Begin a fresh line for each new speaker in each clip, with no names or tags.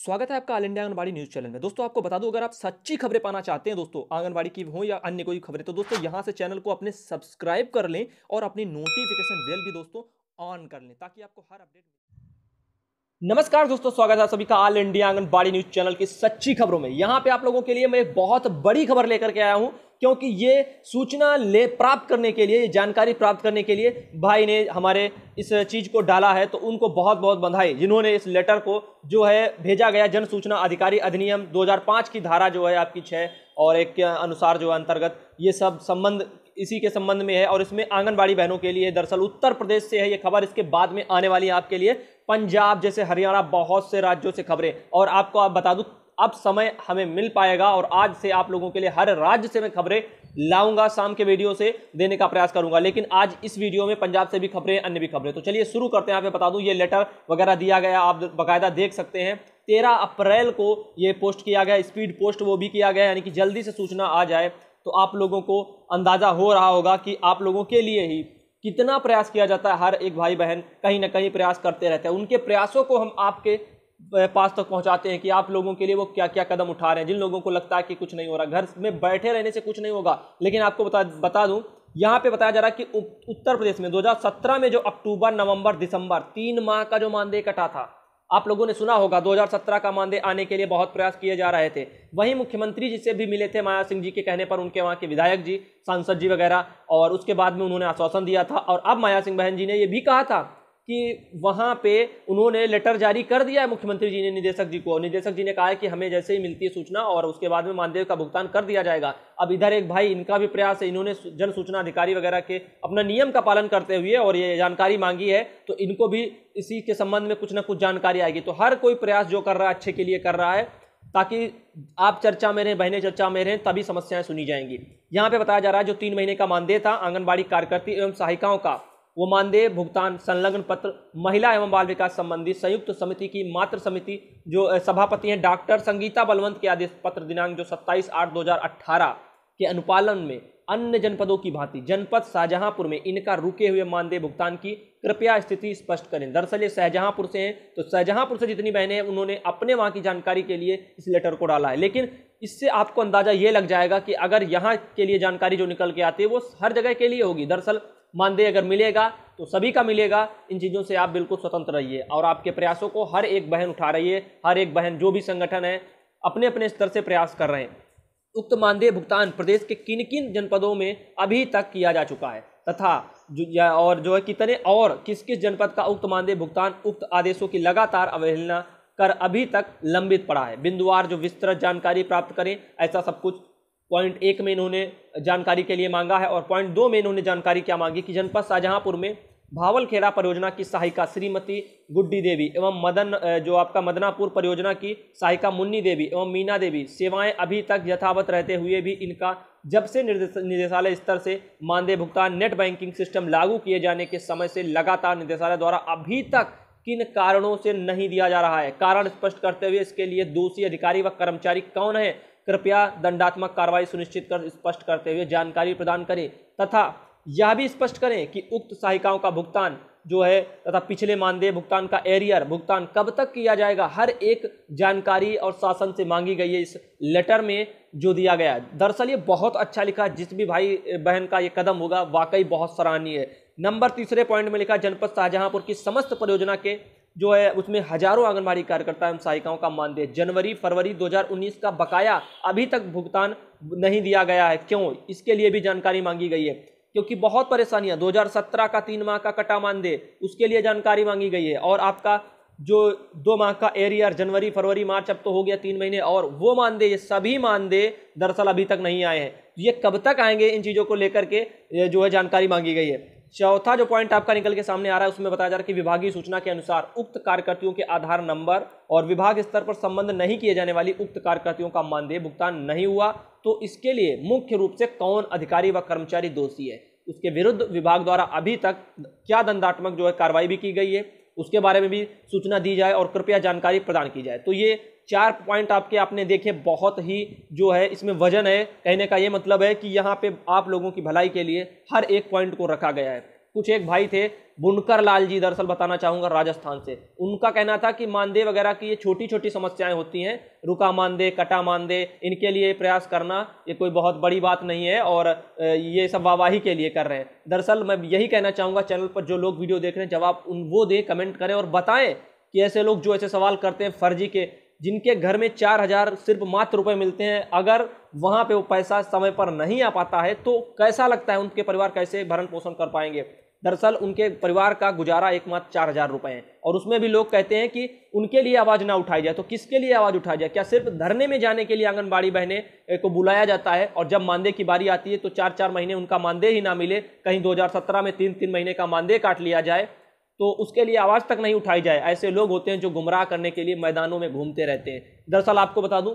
स्वागत है आपका all India Anganwadi news channel में। दोस्तों, आपको बता दूँ, अगर आप सच्ची खबरें पाना चाहते हैं दोस्तों, आंगनबाड़ी की हो या अन्य कोई खबरें तो दोस्तों, यहाँ से चैनल को अपने सब्सक्राइब कर लें और अपनी नोटिफिकेशन बेल भी दोस्तों ऑन कर लें, ताकि आपको हर अपडेट नमस्कार दोस्तों, स्वागत है सभी का all India Anganwadi news channel की सच्ची खबरों में। यहाँ पे आप लोगों के लिए मैं बहुत बड़ी खबर लेकर के आया हूँ, क्योंकि ये सूचना ले प्राप्त करने के लिए, ये जानकारी प्राप्त करने के लिए भाई ने हमारे इस चीज़ को डाला है तो उनको बहुत बहुत बधाई। जिन्होंने इस लेटर को जो है भेजा गया जन सूचना अधिकारी अधिनियम 2005 की धारा जो है आपकी छः और एक के अनुसार जो अंतर्गत ये सब संबंध इसी के संबंध में है और इसमें आंगनबाड़ी बहनों के लिए दरअसल उत्तर प्रदेश से है ये खबर। इसके बाद में आने वाली है आपके लिए पंजाब जैसे हरियाणा, बहुत से राज्यों से खबरें। और आपको आप बता दूँ, अब समय हमें मिल पाएगा और आज से आप लोगों के लिए हर राज्य से मैं खबरें लाऊँगा शाम के वीडियो से, देने का प्रयास करूँगा। लेकिन आज इस वीडियो में पंजाब से भी खबरें, अन्य भी खबरें। तो चलिए शुरू करते हैं। यहाँ पे बता दूँ, ये लेटर वगैरह दिया गया, आप बाकायदा देख सकते हैं। तेरह अप्रैल को ये पोस्ट किया गया, स्पीड पोस्ट वो भी किया गया, यानी कि जल्दी से सूचना आ जाए। तो आप लोगों को अंदाज़ा हो रहा होगा कि आप लोगों के लिए ही कितना प्रयास किया जाता है, हर एक भाई बहन कहीं ना कहीं प्रयास करते रहते हैं। उनके प्रयासों को हम आपके पास तक पहुंचाते हैं कि आप लोगों के लिए वो क्या क्या कदम उठा रहे हैं। जिन लोगों को लगता है कि कुछ नहीं हो रहा, घर में बैठे रहने से कुछ नहीं होगा, लेकिन आपको बता बता दूँ, यहाँ पे बताया जा रहा है कि उत्तर प्रदेश में 2017 में जो अक्टूबर, नवंबर, दिसंबर, तीन माह का जो मानदेय कटा था आप लोगों ने सुना होगा 2017 का मानदेय आने के लिए बहुत प्रयास किए जा रहे थे। वहीं मुख्यमंत्री जी से भी मिले थे माया सिंह जी के कहने पर, उनके वहाँ के विधायक जी, सांसद जी वगैरह, और उसके बाद में उन्होंने आश्वासन दिया था। और अब माया सिंह बहन जी ने ये भी कहा था कि वहाँ पे उन्होंने लेटर जारी कर दिया है, मुख्यमंत्री जी ने, निदेशक जी को। निदेशक जी ने कहा है कि हमें जैसे ही मिलती है सूचना और उसके बाद में मानदेय का भुगतान कर दिया जाएगा। अब इधर एक भाई, इनका भी प्रयास है, इन्होंने जन सूचना अधिकारी वगैरह के अपना नियम का पालन करते हुए और ये जानकारी मांगी है तो इनको भी इसी के संबंध में कुछ ना कुछ जानकारी आएगी। तो हर कोई प्रयास जो कर रहा है, अच्छे के लिए कर रहा है, ताकि आप चर्चा में रहें, बहनें चर्चा में रहें, तभी समस्याएँ सुनी जाएँगी। यहाँ पे बताया जा रहा है, जो तीन महीने का मानदेय था, आंगनबाड़ी कार्यकर्ती एवं सहायिकाओं का वो मानदेय, भुगतान, संलग्न पत्र, महिला एवं बाल विकास संबंधी संयुक्त समिति की मात्र समिति, जो सभापति हैं डॉक्टर संगीता बलवंत के आदेश पत्र दिनांक जो 27 आठ 2018 के अनुपालन में अन्य जनपदों की भांति, जनपद शाहजहांपुर में इनका रुके हुए मानदेय भुगतान की कृपया स्थिति स्पष्ट करें। दरअसल ये शाहजहांपुर से हैं तो शाहजहांपुर से जितनी बहनें हैं, उन्होंने अपने वहाँ की जानकारी के लिए इस लेटर को डाला है। लेकिन इससे आपको अंदाज़ा ये लग जाएगा कि अगर यहाँ के लिए जानकारी जो निकल के आती है, वो हर जगह के लिए होगी। दरअसल मानदेय अगर मिलेगा तो सभी का मिलेगा। इन चीज़ों से आप बिल्कुल स्वतंत्र रहिए और आपके प्रयासों को हर एक बहन उठा रही है, हर एक बहन जो भी संगठन है अपने अपने स्तर से प्रयास कर रहे हैं। उक्त मानदेय भुगतान प्रदेश के किन किन जनपदों में अभी तक किया जा चुका है? तथा जो, या, और जो है कितने और किस किस जनपद का उक्त मानदेय भुगतान उक्त आदेशों की लगातार अवहेलना कर अभी तक लंबित पड़ा है? बिंदुवार जो विस्तृत जानकारी प्राप्त करें, ऐसा सब कुछ पॉइंट एक में इन्होंने जानकारी के लिए मांगा है और पॉइंट दो में इन्होंने जानकारी क्या मांगी कि जनपद शाहजहांपुर में भावलखेड़ा परियोजना की सहायिका श्रीमती गुड्डी देवी एवं मदन जो आपका मदनापुर परियोजना की सहायिका मुन्नी देवी एवं मीना देवी सेवाएँ अभी तक यथावत रहते हुए भी इनका जब से निदेशालय स्तर से मानदेय भुगतान नेट बैंकिंग सिस्टम लागू किए जाने के समय से लगातार निदेशालय द्वारा अभी तक किन कारणों से नहीं दिया जा रहा है? कारण स्पष्ट करते हुए इसके लिए दोषी अधिकारी व कर्मचारी कौन है? कृपया दंडात्मक कार्रवाई सुनिश्चित कर, स्पष्ट करते हुए जानकारी प्रदान करें, तथा यह भी स्पष्ट करें कि उक्त सहायिकाओं का भुगतान जो है, तथा पिछले मानदेय भुगतान का एरियर भुगतान कब तक किया जाएगा, हर एक जानकारी और शासन से मांगी गई है इस लेटर में जो दिया गया है। दरअसल ये बहुत अच्छा लिखा जिस भी भाई, बहन का ये कदम होगा, वाकई बहुत सराहनीय है। नंबर तीसरे पॉइंट में लिखा जनपद शाहजहांपुर की समस्त परियोजना के जो है, उसमें हज़ारों आंगनबाड़ी कार्यकर्ता एवं सहायिकाओं का मानदेय जनवरी, फरवरी 2019 का बकाया अभी तक भुगतान नहीं दिया गया है। क्यों? इसके लिए भी जानकारी मांगी गई है। क्योंकि बहुत परेशानियाँ 2017 का तीन माह का कटा मानदेय उसके लिए जानकारी मांगी गई है। और आपका जो दो माह का एरियर, जनवरी, फरवरी, मार्च, अब तो हो गया तीन महीने, और वो मानदेय ये सभी मानदेय दरअसल अभी तक नहीं आए हैं। ये कब तक आएँगे, इन चीज़ों को लेकर के जो है, जानकारी मांगी गई है। चौथा जो पॉइंट आपका निकल के सामने आ रहा है, उसमें बताया जा रहा है कि विभागीय सूचना के अनुसार उक्त कार्यकर्तियों के आधार नंबर और विभाग स्तर पर संबंध नहीं किए जाने वाली उक्त कार्यकर्तियों का मानदेय भुगतान नहीं हुआ। तो इसके लिए मुख्य रूप से कौन अधिकारी व कर्मचारी दोषी है? उसके विरुद्ध विभाग द्वारा अभी तक क्या दंडात्मक जो है कार्रवाई भी की गई है? उसके बारे में भी सूचना दी जाए और कृपया जानकारी प्रदान की जाए। तो ये चार पॉइंट आपके आपने देखे, बहुत ही जो है, इसमें वज़न है। कहने का ये मतलब है कि यहाँ पे आप लोगों की भलाई के लिए हर एक पॉइंट को रखा गया है। कुछ एक भाई थे, बुनकर लाल जी, दरअसल बताना चाहूँगा राजस्थान से। उनका कहना था कि मानदेय वगैरह की ये छोटी छोटी समस्याएँ होती हैं। रुका मानदेय, कटा मानदेय, इनके लिए प्रयास करना ये कोई बहुत बड़ी बात नहीं है और ये सब वाहवाही के लिए कर रहे हैं। दरअसल मैं यही कहना चाहूँगा, चैनल पर जो लोग वीडियो देख रहे हैं, जवाब उन, वो दें, कमेंट करें और बताएँ कि ऐसे लोग जो ऐसे सवाल करते हैं फर्जी के जिनके घर में चार हज़ार सिर्फ़ मात्र रुपए मिलते हैं, अगर वहाँ पे वो पैसा समय पर नहीं आ पाता है तो कैसा लगता है उनके परिवार कैसे भरण पोषण कर पाएँगे? दरअसल उनके परिवार का गुजारा एकमात्र चार हज़ार रुपए है और उसमें भी लोग कहते हैं कि उनके लिए आवाज़ ना उठाई जाए तो किसके लिए आवाज़ उठाई जाए? क्या सिर्फ़ धरने में जाने के लिए आंगनबाड़ी बहने को बुलाया जाता है और जब मानदेय की बारी आती है तो चार चार महीने उनका मानदेय ही ना मिले, कहीं 2017 में तीन तीन महीने का मानदेय काट लिया जाए तो उसके लिए आवाज़ तक नहीं उठाई जाए। ऐसे लोग होते हैं जो गुमराह करने के लिए मैदानों में घूमते रहते हैं। दरअसल आपको बता दूँ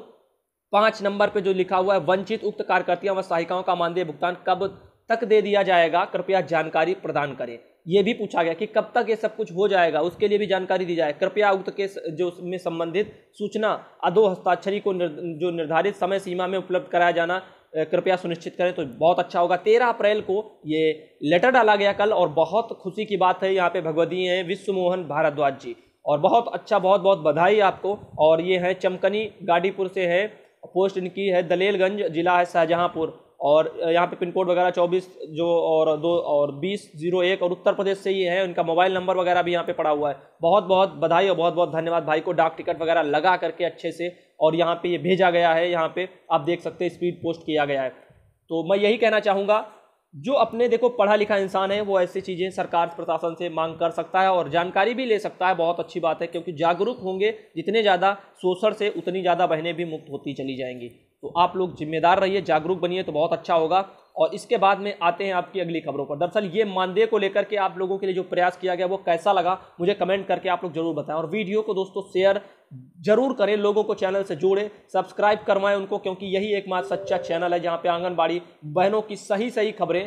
पाँच नंबर पे जो लिखा हुआ है वंचित उक्त कार्यकर्तियों व सहायिकाओं का मानदेय भुगतान कब तक दे दिया जाएगा? कृपया जानकारी प्रदान करें। ये भी पूछा गया कि कब तक ये सब कुछ हो जाएगा? उसके लिए भी जानकारी दी जाए। कृपया उक्त के जो उसमें संबंधित सूचना अधो हस्ताक्षरी को निर, जो निर्धारित समय सीमा में उपलब्ध कराया जाना कृपया सुनिश्चित करें तो बहुत अच्छा होगा। तेरह अप्रैल को ये लेटर डाला गया कल, और बहुत खुशी की बात है, यहाँ पे भगवती हैं विश्व मोहन भारद्वाज जी। और बहुत अच्छा बहुत बहुत बधाई आपको। और ये हैं चमकनी गाड़ीपुर से है, पोस्ट इनकी है दलेलगंज जिला है शाहजहाँपुर। और यहाँ पे पिन कोड वगैरह चौबीस जो और दो और बीस ज़ीरो एक और उत्तर प्रदेश से ही है, उनका मोबाइल नंबर वगैरह भी यहाँ पे पड़ा हुआ है। बहुत बहुत बधाई और बहुत बहुत धन्यवाद भाई को डाक टिकट वगैरह लगा करके अच्छे से और यहाँ पे ये यह भेजा गया है, यहाँ पे आप देख सकते हैं, स्पीड पोस्ट किया गया है। तो मैं यही कहना चाहूँगा, जो अपने देखो पढ़ा लिखा इंसान है, वो ऐसी चीज़ें सरकार प्रशासन से मांग कर सकता है और जानकारी भी ले सकता है, बहुत अच्छी बात है, क्योंकि जागरूक होंगे, जितने ज़्यादा शोषण से उतनी ज़्यादा बहनें भी मुक्त होती चली जाएँगी। तो आप लोग जिम्मेदार रहिए, जागरूक बनिए तो बहुत अच्छा होगा। और इसके बाद में आते हैं आपकी अगली खबरों पर। दरअसल ये मानदेय को लेकर के आप लोगों के लिए जो प्रयास किया गया, वो कैसा लगा, मुझे कमेंट करके आप लोग ज़रूर बताएँ। और वीडियो को दोस्तों शेयर ज़रूर करें, लोगों को चैनल से जोड़ें, सब्सक्राइब करवाएँ उनको, क्योंकि यही एकमात्र सच्चा चैनल है जहाँ पे आंगनबाड़ी बहनों की सही सही खबरें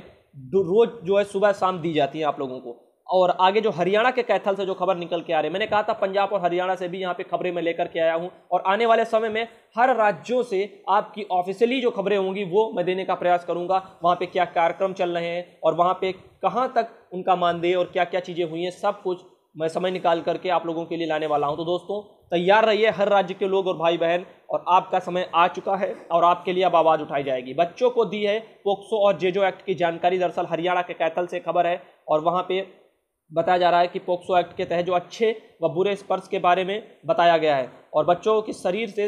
रोज जो है सुबह शाम दी जाती हैं आप लोगों को। और आगे जो हरियाणा के कैथल से जो खबर निकल के आ रही है, मैंने कहा था पंजाब और हरियाणा से भी यहाँ पे खबरें मैं लेकर के आया हूँ और आने वाले समय में हर राज्यों से आपकी ऑफिशियली जो खबरें होंगी, वो मैं देने का प्रयास करूँगा। वहाँ पे क्या कार्यक्रम चल रहे हैं और वहाँ पे कहाँ तक उनका मानदेय और क्या क्या चीज़ें हुई हैं, सब कुछ मैं समय निकाल करके आप लोगों के लिए लाने वाला हूँ। तो दोस्तों, तैयार रहिए हर राज्य के लोग और भाई बहन और आपका समय आ चुका है और आपके लिए अब आवाज़ उठाई जाएगी। बच्चों को दी है पोक्सो और जेजो एक्ट की जानकारी, दरअसल हरियाणा के कैथल से खबर है और वहाँ पे बताया जा रहा है कि पोक्सो एक्ट के तहत जो अच्छे व बुरे स्पर्श के बारे में बताया गया है। और बच्चों के शरीर से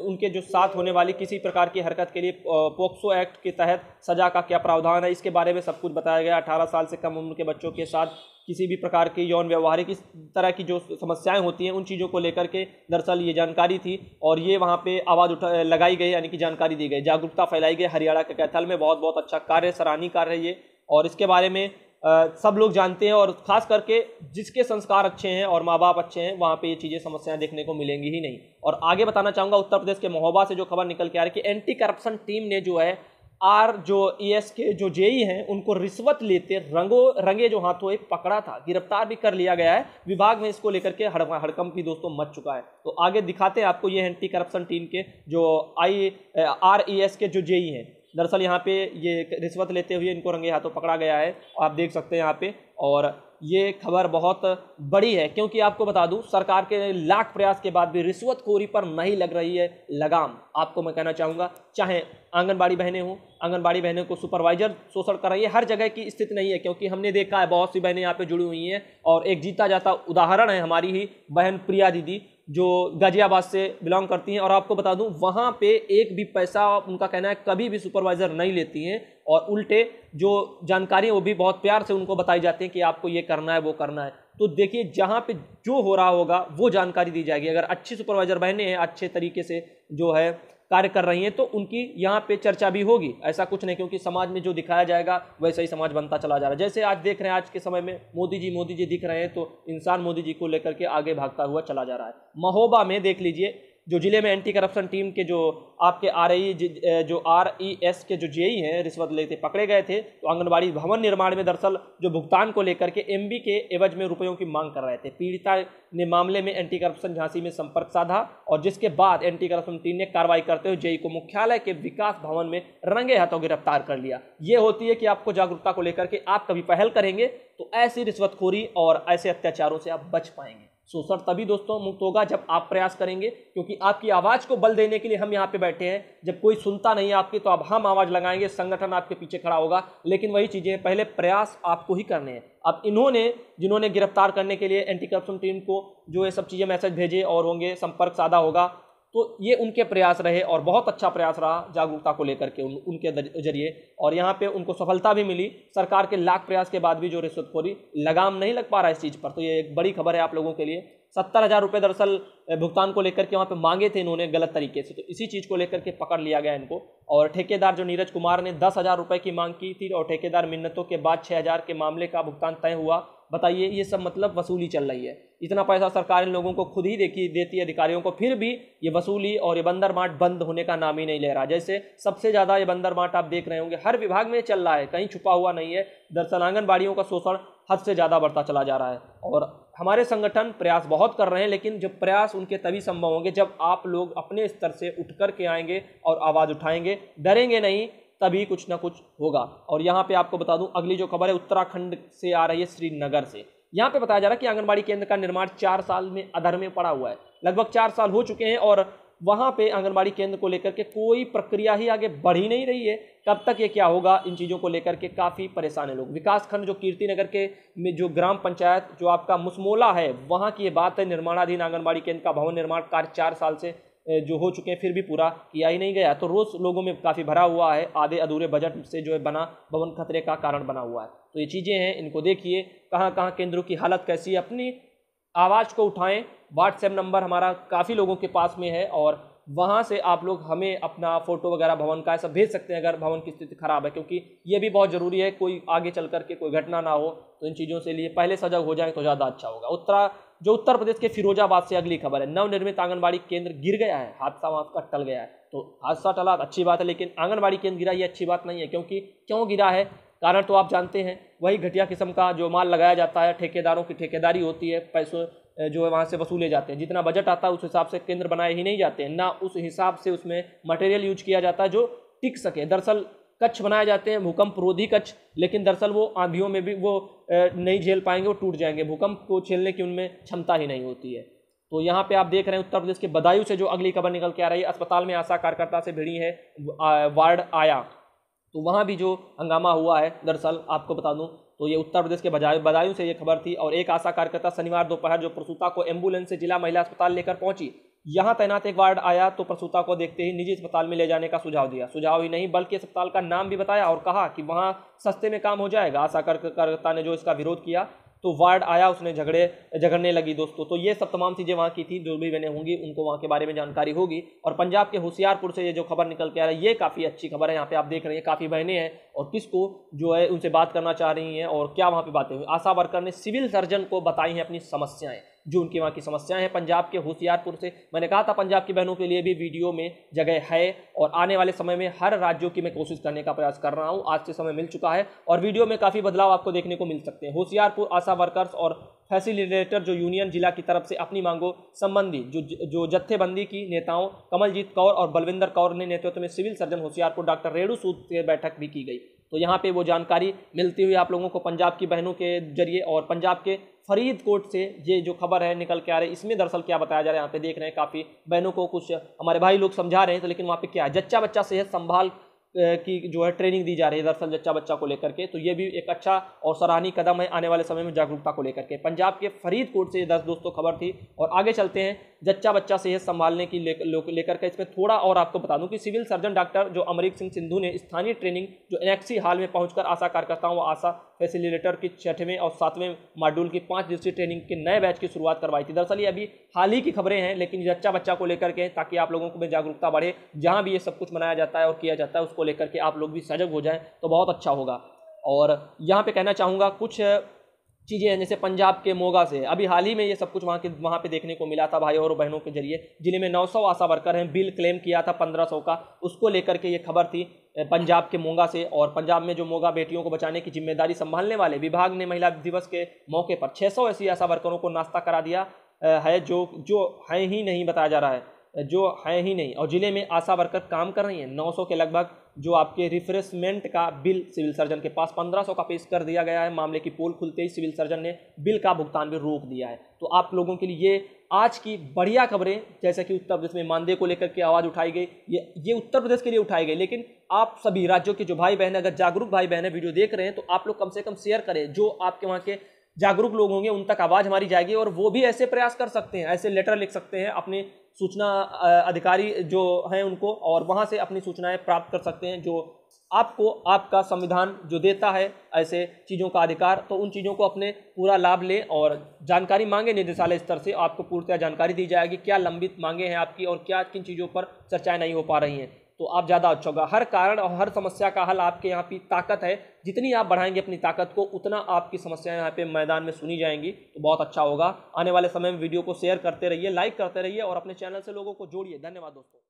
उनके जो साथ होने वाली किसी प्रकार की हरकत के लिए पोक्सो एक्ट के तहत सजा का क्या प्रावधान है, इसके बारे में सब कुछ बताया गया। अठारह साल से कम उम्र के बच्चों के साथ किसी भी प्रकार के यौन व्यवहारिक इस तरह की जो समस्याएँ होती हैं, उन चीज़ों को लेकर के दरअसल ये जानकारी थी और ये वहाँ पे आवाज़ उठा लगाई गई, यानी कि जानकारी दी गई। जागरूकता फैलाई गई। हरियाणा के कैथल में बहुत बहुत अच्छा कार्य, सराहनीय कार्य है ये। और इसके बारे में सब लोग जानते हैं और ख़ास करके जिसके संस्कार अच्छे हैं और माँ बाप अच्छे हैं, वहाँ पे ये चीज़ें, समस्याएँ देखने को मिलेंगी ही नहीं। और आगे बताना चाहूँगा, उत्तर प्रदेश के महोबा से जो खबर निकल के आ रही है कि एंटी करप्शन टीम ने जो है, आर जो ई एस के जो जेई हैं, उनको रिश्वत लेते रंगो, रंगे जो हाथों एक पकड़ा था, गिरफ़्तार भी कर लिया गया है। विभाग में इसको लेकर के हड़ हड़कम भी दोस्तों मच चुका है। तो आगे दिखाते हैं आपको ये एंटी करप्शन टीम के जो आई आर ई एस के जो जेई हैं। दरअसल यहाँ पे ये रिश्वत लेते हुए इनको रंगे हाथों पकड़ा गया है, आप देख सकते हैं यहाँ पे। और ये खबर बहुत बड़ी है, क्योंकि आपको बता दूँ, सरकार के लाख प्रयास के बाद भी रिश्वतखोरी पर नहीं लग रही है लगाम। आपको मैं कहना चाहूँगा, चाहे आंगनबाड़ी बहनें हों, आंगनबाड़ी बहनों को सुपरवाइजर शोषण कर रही है हर जगह की स्थिति नहीं है, क्योंकि हमने देखा है, बहुत सी बहनें यहाँ पे जुड़ी हुई हैं। और एक जीता जाता उदाहरण है हमारी ही बहन प्रिया दीदी जो गाजियाबाद से बिलोंग करती हैं। और आपको बता दूँ, वहाँ पे एक भी पैसा, उनका कहना है, कभी भी सुपरवाइज़र नहीं लेती हैं। और उल्टे, जो जानकारी वो भी बहुत प्यार से उनको बताई जाती है कि आपको ये करना है, वो करना है। तो देखिए, जहाँ पे जो हो रहा होगा, वो जानकारी दी जाएगी। अगर अच्छी सुपरवाइजर बहने हैं, अच्छे तरीके से जो है कार्य कर रही हैं तो उनकी यहाँ पे चर्चा भी होगी। ऐसा कुछ नहीं, क्योंकि समाज में जो दिखाया जाएगा, वैसा ही समाज बनता चला जा रहा है। जैसे आज देख रहे हैं, आज के समय में मोदी जी मोदी जी दिख रहे हैं तो इंसान मोदी जी को लेकर के आगे भागता हुआ चला जा रहा है। महोबा में देख लीजिए जो ज़िले में एंटी करप्शन टीम के जो आपके आर आई जो आर ई एस के जो जेई हैं, रिश्वत लेते, पकड़े गए थे तो आंगनबाड़ी भवन निर्माण में दरअसल जो भुगतान को लेकर के एमबी के एवज में रुपयों की मांग कर रहे थे। पीड़िता ने मामले में एंटी करप्शन झांसी में संपर्क साधा और जिसके बाद एंटी करप्शन टीम ने कार्रवाई करते हुए जेई को मुख्यालय के विकास भवन में रंगे हाथों गिरफ़्तार कर लिया। ये होती है कि आपको जागरूकता को लेकर के आप कभी पहल करेंगे तो ऐसी रिश्वतखोरी और ऐसे अत्याचारों से आप बच पाएँगे। शोषण तभी दोस्तों मुक्त होगा जब आप प्रयास करेंगे, क्योंकि आपकी आवाज़ को बल देने के लिए हम यहाँ पे बैठे हैं। जब कोई सुनता नहीं है आपकी तो अब हम आवाज़ लगाएँगे, संगठन आपके पीछे खड़ा होगा। लेकिन वही चीज़ें पहले प्रयास आपको ही करने हैं। अब इन्होंने, जिन्होंने गिरफ़्तार करने के लिए एंटी करप्शन टीम को जो ये सब चीज़ें मैसेज भेजे और होंगे, संपर्क साधा होगा। तो ये उनके प्रयास रहे और बहुत अच्छा प्रयास रहा जागरूकता को लेकर के उन, उनके ज़रिए। और यहाँ पे उनको सफलता भी मिली। सरकार के लाख प्रयास के बाद भी जो रिश्वतखोरी लगाम नहीं लग पा रहा है इस चीज़ पर तो ये एक बड़ी खबर है आप लोगों के लिए। सत्तर हज़ार रुपये दरअसल भुगतान को लेकर के वहाँ पे मांगे थे इन्होंने गलत तरीके से। तो इसी चीज़ को लेकर के पकड़ लिया गया इनको। और ठेकेदार जो नीरज कुमार ने दस हज़ार रुपये की मांग की थी और ठेकेदार मिन्नतों के बाद छः हज़ार के मामले का भुगतान तय हुआ, बताइए ये सब मतलब वसूली चल रही है। इतना पैसा सरकार इन लोगों को खुद ही देखी, देती है अधिकारियों को, फिर भी ये वसूली और ये बंदर मार्ट बंद होने का नाम ही नहीं ले रहा। जैसे सबसे ज़्यादा ये बंदर मार्ट आप देख रहे होंगे, हर विभाग में चल रहा है, कहीं छुपा हुआ नहीं है। दरअसल आंगनबाड़ियों का शोषण हद से ज़्यादा बढ़ता चला जा रहा है। और हमारे संगठन प्रयास बहुत कर रहे हैं, लेकिन जो प्रयास उनके तभी संभव होंगे जब आप लोग अपने स्तर से उठ कर के आएँगे और आवाज़ उठाएँगे। डरेंगे नहीं, तभी कुछ ना कुछ होगा। और यहाँ पे आपको बता दूँ, अगली जो खबर है, उत्तराखंड से आ रही है श्रीनगर से। यहाँ पे बताया जा रहा है कि आंगनबाड़ी केंद्र का निर्माण चार साल में अधर में पड़ा हुआ है। लगभग चार साल हो चुके हैं और वहाँ पे आंगनबाड़ी केंद्र को लेकर के कोई प्रक्रिया ही आगे बढ़ ही नहीं रही है। कब तक ये क्या होगा? इन चीज़ों को लेकर के काफ़ी परेशान है लोग। विकास खंड जो कीर्ति नगर के में जो ग्राम पंचायत जो आपका मुसमोला है, वहाँ की ये बात है, निर्माणाधीन आंगनबाड़ी केंद्र का भवन निर्माण कार्य चार साल से जो हो चुके हैं, फिर भी पूरा किया ही नहीं गया। तो रोज़ लोगों में काफ़ी भरा हुआ है। आधे अधूरे बजट से जो है बना भवन खतरे का कारण बना हुआ है। तो ये चीज़ें हैं, इनको देखिए। कहाँ कहाँ केंद्रों की हालत कैसी है, अपनी आवाज़ को उठाएँ। व्हाट्सएप नंबर हमारा काफ़ी लोगों के पास में है और वहाँ से आप लोग हमें अपना फ़ोटो वगैरह, भवन का ऐसा भेज सकते हैं अगर भवन की स्थिति ख़राब है, क्योंकि ये भी बहुत ज़रूरी है, कोई आगे चल करके कोई घटना ना हो तो इन चीज़ों से लिए पहले सजग हो जाए तो ज़्यादा अच्छा होगा। उत्तरा, जो उत्तर प्रदेश के फिरोजाबाद से अगली खबर है, नवनिर्मित आंगनबाड़ी केंद्र गिर गया है, हादसा वहाँ का टल गया है तो हादसा टला, अच्छी बात है, लेकिन आंगनबाड़ी केंद्र गिरा, ये अच्छी बात नहीं है, क्योंकि क्यों गिरा है? कारण तो आप जानते हैं, वही घटिया किस्म का जो माल लगाया जाता है, ठेकेदारों की ठेकेदारी होती है, पैसों जो है वहाँ से वसूले जाते हैं। जितना बजट आता है, उस हिसाब से केंद्र बनाए ही नहीं जाते हैं। ना उस हिसाब से उसमें मटेरियल यूज़ किया जाता है जो टिक सके। दरअसल कच्छ बनाए जाते हैं, भूकंप रोधी कच्छ, लेकिन दरअसल वो आंधियों में भी वो नहीं झेल पाएँगे, वो टूट जाएँगे। भूकंप को झेलने की उनमें क्षमता ही नहीं होती है। तो यहाँ पे आप देख रहे हैं उत्तर प्रदेश के बदायूं से जो अगली खबर निकल के आ रही है, अस्पताल में आशा कार्यकर्ता से भिड़ी है वार्ड आया। तो वहाँ भी जो हंगामा हुआ है, दरअसल आपको बता दूँ तो ये उत्तर प्रदेश के बदायूं से ये खबर थी और एक आशा कार्यकर्ता शनिवार दोपहर जो प्रसूता को एंबुलेंस से जिला महिला अस्पताल लेकर पहुँची, यहाँ तैनात एक वार्ड आया तो प्रसूता को देखते ही निजी अस्पताल में ले जाने का सुझाव दिया। सुझाव ही नहीं, बल्कि अस्पताल का नाम भी बताया और कहा कि वहाँ सस्ते में काम हो जाएगा। आशा कार्यकर्ता ने जो इसका विरोध किया तो वार्ड आया, उसने झगड़े, झगड़ने लगी दोस्तों। तो ये सब तमाम चीज़ें वहाँ की थी, जो भी बहनें होंगी, उनको वहाँ के बारे में जानकारी होगी। और पंजाब के होशियारपुर से ये जो खबर निकल के आ रही है, ये काफ़ी अच्छी खबर है। यहाँ पे आप देख रहे हैं काफ़ी बहनें हैं और किसको जो है उनसे बात करना चाह रही हैं और क्या वहाँ पे बातें हुई। आशा वर्कर ने सिविल सर्जन को बताई हैं अपनी समस्याएँ, जो उनकी वहाँ की समस्याएँ हैं। पंजाब के होशियारपुर से, मैंने कहा था पंजाब की बहनों के लिए भी वीडियो में जगह है और आने वाले समय में हर राज्यों की मैं कोशिश करने का प्रयास कर रहा हूँ। आज से समय मिल चुका है और वीडियो में काफ़ी बदलाव आपको देखने को मिल सकते हैं। होशियारपुर, आशा वर्कर्स और फैसिलिटेटर जो यूनियन जिला की तरफ़ से अपनी मांगों संबंधी जो जो जत्थेबंदी की नेताओं कमलजीत कौर और बलविंदर कौर ने नेतृत्व में civil surgeon Hoshiarpur doctor Renu Sood से बैठक भी की गई। तो यहाँ पे वो जानकारी मिलती हुई आप लोगों को पंजाब की बहनों के ज़रिए और पंजाब के फरीदकोट से ये जो खबर है निकल के आ रही है, इसमें दरअसल क्या बताया जा रहा है, यहाँ पे देख रहे हैं काफ़ी बहनों को कुछ हमारे भाई लोग समझा रहे हैं तो लेकिन वहाँ पे क्या है? जच्चा बच्चा सेहत संभाल की जो है ट्रेनिंग दी जा रही है दरअसल जच्चा बच्चा को लेकर के तो ये भी एक अच्छा और सराहनीय कदम है आने वाले समय में जागरूकता को लेकर के। पंजाब के फरीदकोट से दस दोस्तों खबर थी और आगे चलते हैं। जच्चा बच्चा सेहत संभालने की लेकर के इसमें थोड़ा और आपको बता दूँ कि सिविल सर्जन डॉक्टर जो अमरीक सिंह सिंधु ने स्थानीय ट्रेनिंग जो एनएक्सी हाल में पहुंचकर आशा कार्यकर्ताओं व आशा फैसिलिटेटर की छठवें और सातवें मॉड्यूल की पाँच दिवसीय ट्रेनिंग के नए बैच की शुरुआत करवाई थी। दरअसल ये अभी हाल ही की खबरें हैं, लेकिन जच्चा बच्चा को लेकर के ताकि आप लोगों को में जागरूकता बढ़े, जहाँ भी ये सब कुछ मनाया जाता है और किया जाता है, उसको लेकर के आप लोग भी सजग हो जाएँ तो बहुत अच्छा होगा। और यहाँ पे कहना चाहूँगा, कुछ चीज़ें हैं, जैसे पंजाब के मोगा से। अभी हाल ही में ये सब कुछ वहाँ के, वहाँ पे देखने को मिला था भाई और बहनों के ज़रिए ज़िले में 900 आशा वर्कर हैं, बिल क्लेम किया था 1500 का, उसको लेकर के ये खबर थी पंजाब के मोगा से। और पंजाब में जो मोगा बेटियों को बचाने की ज़िम्मेदारी संभालने वाले विभाग ने महिला दिवस के मौके पर 600 ऐसी आशा वर्करों को नाश्ता करा दिया है जो जो है ही नहीं, बताया जा रहा है। जो है ही नहीं। और ज़िले में आशा वर्कर काम कर रही हैं। 900 के लगभग जो आपके रिफ्रेशमेंट का बिल सिविल सर्जन के पास 1500 का पेश कर दिया गया है। मामले की पोल खुलते ही सिविल सर्जन ने बिल का भुगतान भी रोक दिया है। तो आप लोगों के लिए ये आज की बढ़िया खबरें, जैसे कि उत्तर प्रदेश में मानदेय को लेकर के आवाज़ उठाई गई, ये ये उत्तर प्रदेश के लिए उठाई गई। लेकिन आप सभी, राज्यों के जो भाई बहन अगर जागरूक भाई बहन वीडियो देख रहे हैं तो आप लोग कम से कम शेयर करें। जो आपके वहाँ के जागरूक लोग होंगे, उन तक आवाज़ हमारी जाएगी और वो भी ऐसे प्रयास कर सकते हैं, ऐसे लेटर लिख सकते हैं, अपने सूचना अधिकारी जो हैं उनको और वहाँ से अपनी सूचनाएँ प्राप्त कर सकते हैं जो आपको आपका संविधान जो देता है, ऐसे चीज़ों का अधिकार तो उन चीज़ों को अपने पूरा लाभ लें और जानकारी मांगे निदेशालय स्तर से, आपको पूर्णतः जानकारी दी जाएगी, क्या लंबित मांगे हैं आपकी और क्या किन चीज़ों पर चर्चाएँ नहीं हो पा रही हैं। तो आप ज़्यादा अच्छा होगा। हर कारण और हर समस्या का हल आपके यहाँ की ताकत है। जितनी आप बढ़ाएँगे अपनी ताकत को, उतना आपकी समस्याएँ यहाँ पे मैदान में सुनी जाएँगी। तो बहुत अच्छा होगा। आने वाले समय में वीडियो को शेयर करते रहिए, लाइक करते रहिए और अपने चैनल से लोगों को जोड़िए। धन्यवाद दोस्तों।